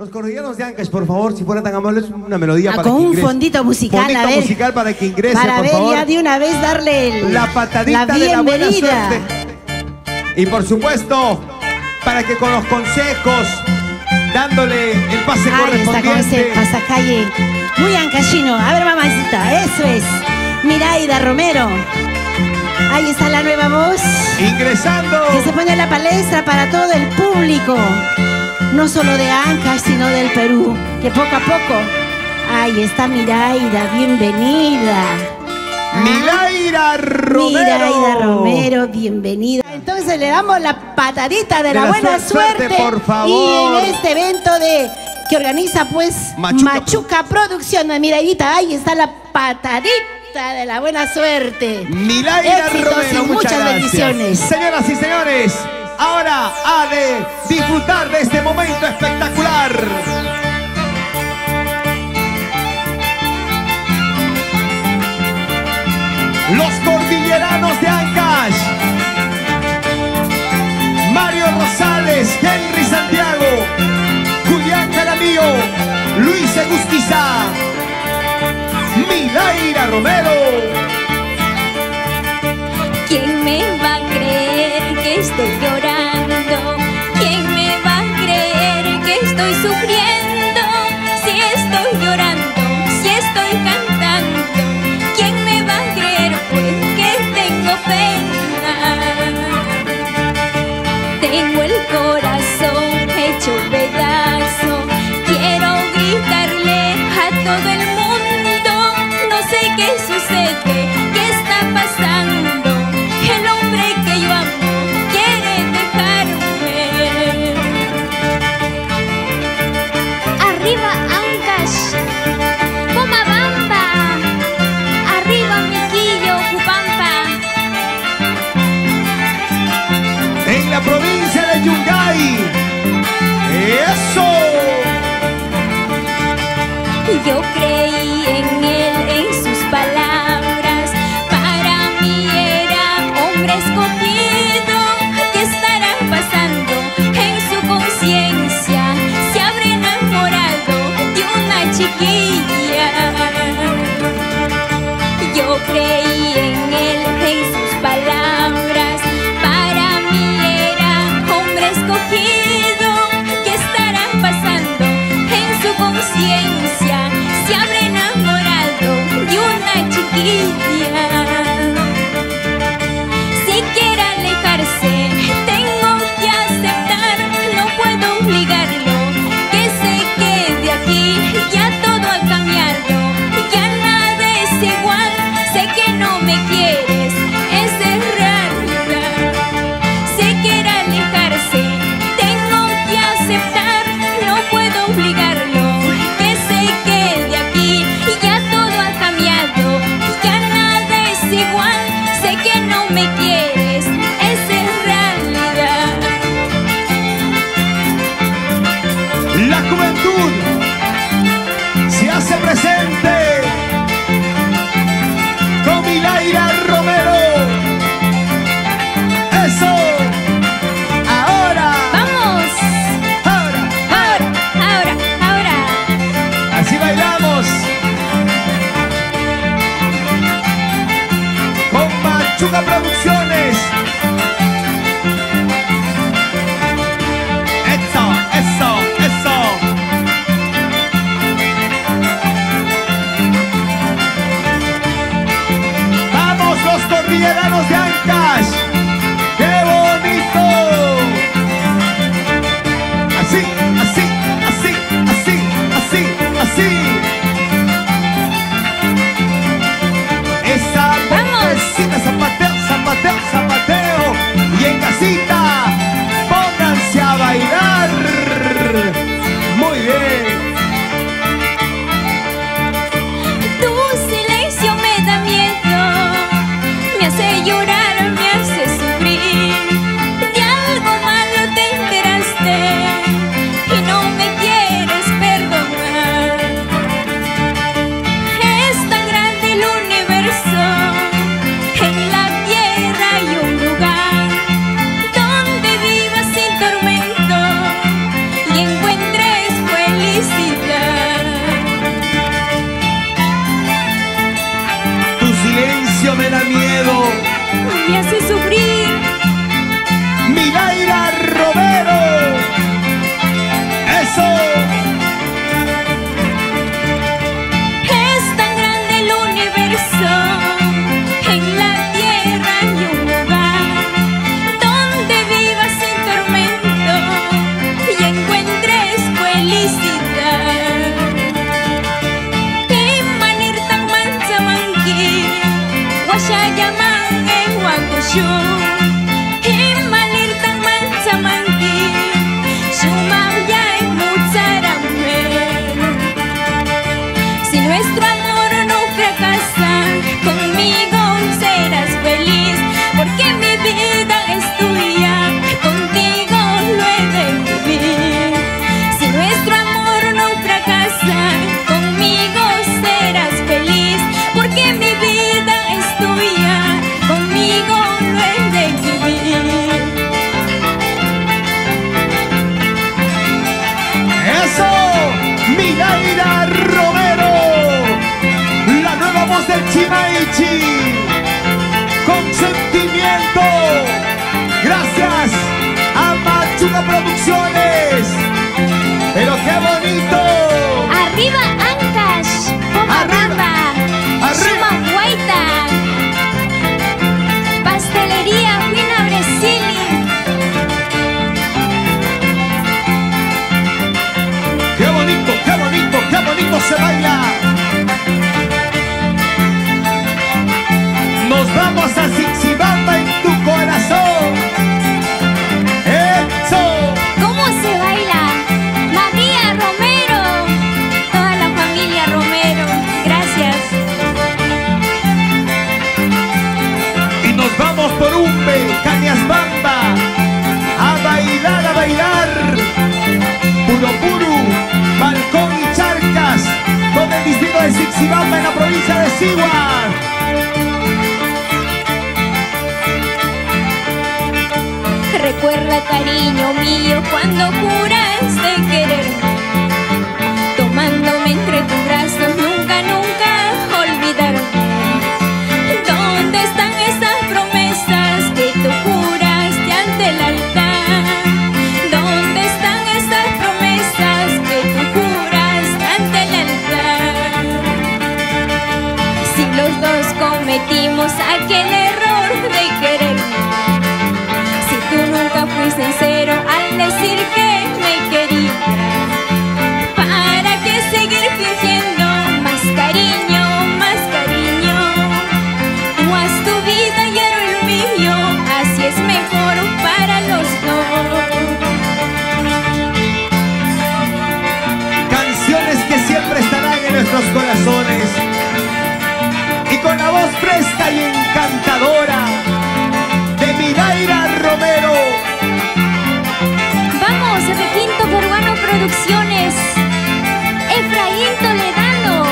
Los cordilleros de Ancash, por favor, si fuera tan amables, una melodía Ah, para con que un ingrese. fondito musical, Fondito a ver. musical para que ingrese, Para por ver favor. ya de una vez darle el- La patadita la de la buena suerte. Y por supuesto, para que con los consejos, dándole el pase Ahí está con ese correspondiente. pasacalle. Muy ancashino. A ver, mamacita, eso es. Miraida Romero. Ahí está la nueva voz. Ingresando. Que se pone en la palestra para todo el público. No solo de Ancash, sino del Perú. Que poco a poco. Ahí está Miraida, bienvenida. Ah, Milaira Romero. Miraida Romero, bienvenida. Entonces le damos la patadita de, De la, la buena suerte, suerte. por favor. Y en este evento de que organiza pues Machuca. Machuca, Producciones, Miraidita, ahí está la patadita de la buena suerte. Éxitos Romero, y muchas muchas bendiciones. Señoras y señores, ahora ha de disfrutar de este momento espectacular. Los cordilleranos de Ancash. Mario Rosales, Henry Santiago, Julián Calamío, Luis Egustiza, Milaira Romero. ¿Quién me va estoy llorando? ¿Quién me va a creer que estoy sufriendo? Si estoy llorando, si estoy cantando, ¿quién me va a creer pues que tengo pena? Tengo el corazón hecho conciencia? Se habrá enamorado de una chiquilla. Si quiere alejarse, tengo que aceptar, no puedo obligarlo. Que se quede aquí, ya todo ha cambiado, ya nada es igual. Sé que no me quieres, Machuca Producciones. sure Richie. Con sentimiento. Gracias a Machuca Producciones. Pero qué bonito. Arriba Ancash, Arriba, Bamba, Zixibamba en la provincia de Sigua. Recuerda cariño mío cuando juraste quererme Y con la voz fresca y encantadora de Miraira Romero. Vamos, Requinto Peruano Producciones, Efraín Toledano.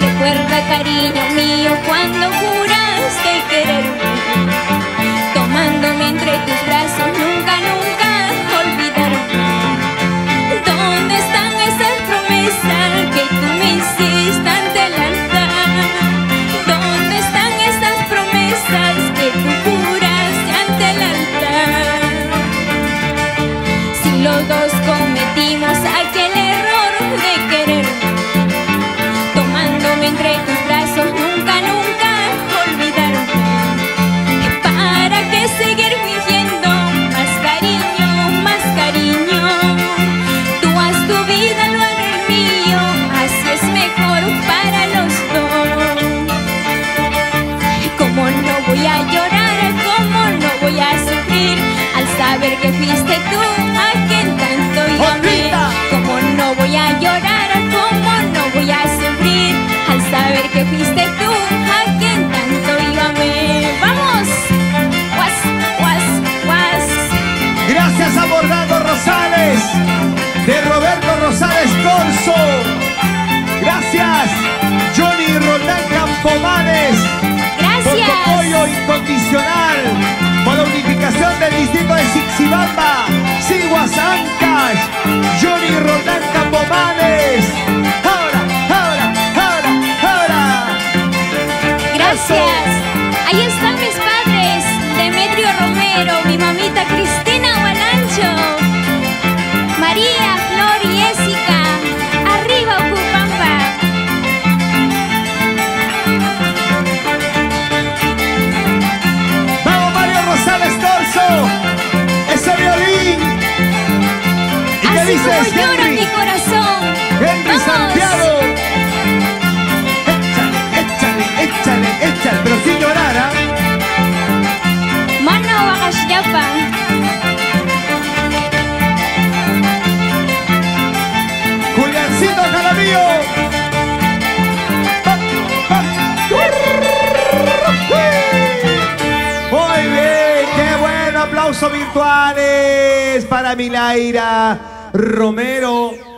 Recuerda, cariño mío, cuando juraste quererme, que fuiste tú a quien tanto yo amé? ¿Cómo no voy a llorar? ¿Cómo no voy a sufrir al saber que fuiste tú a quien tanto yo amé? ¡Vamos! ¡Guas, guas, guas! Gracias a Bordado Rosales, de Roberto Rosales Corso. Gracias, Johnny Roldán Campomanes. Por tu ¡Gracias! apoyo incondicional, unificación del distrito de Zixibamba, Siguas Ancash, Johnny Roldán ¿Y qué Así como dices, llora Henry? mi corazón. Henry Vamos. Santiago. Échale, échale, échale, échale, pero sin llorar, ¿ah? Mano Wakashyapa. Juliancito Jaramillo. Muy bien, qué bueno, aplausos virtuales para Milaira Romero.